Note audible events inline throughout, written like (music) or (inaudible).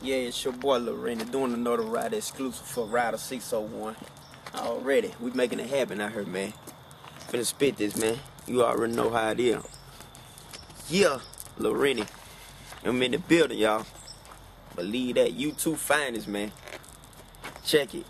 Yeah, it's your boy Lil Reny doing another ride exclusive for Rider 601. Already, we making it happen out here, man. Finna spit this, man. You already know how it is. Yeah, Lil Reny. I'm in the building, y'all. Believe that. You two finest, man. Check it.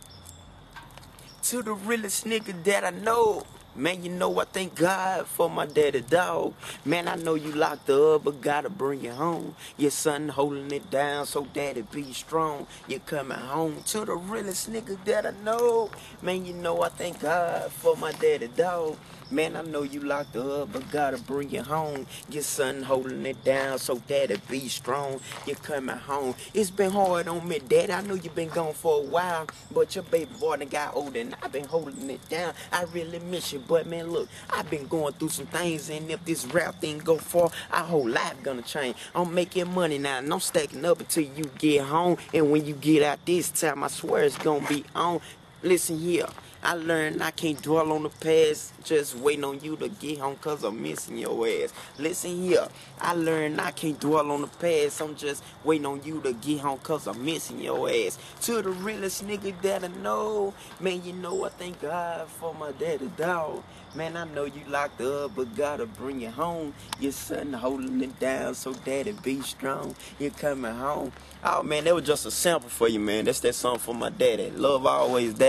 To the realest nigga that I know. Man, you know I thank God for my daddy dog. Man, I know you locked up, but gotta bring you home. Your son holding it down, so daddy be strong. You coming home to the realest nigga that I know. Man, you know I thank God for my daddy dog. Man, I know you locked up, but gotta bring you home. Your son holding it down, so daddy be strong. You coming home. It's been hard on me, daddy. I know you been gone for a while, but your baby boy done got older, and i been holding it down. I really miss you, but man, look, I've been going through some things, and if this rap thing go far, our whole life gonna change. I'm making money now, and I'm stacking up until you get home. And when you get out this time, I swear it's gonna be on. Listen here. I learned I can't dwell on the past, just waiting on you to get home cause I'm missing your ass. Listen here, I learned I can't dwell on the past, I'm just waiting on you to get home cause I'm missing your ass. To the realest nigga that I know, man, you know I thank God for my daddy dog. Man, I know you locked up, but gotta bring you home. Your son holding it down, so daddy be strong. You coming home. Oh man, that was just a sample for you, man. That's that song for my daddy. Love always, daddy.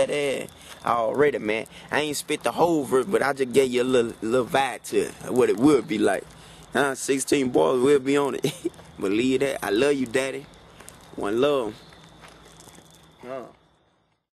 Already, man. I ain't spit the whole verse, but I just gave you a little, little vibe to what it would be like. Huh? 16 boys will be on it. (laughs) Believe that. I love you, daddy. One love. Huh.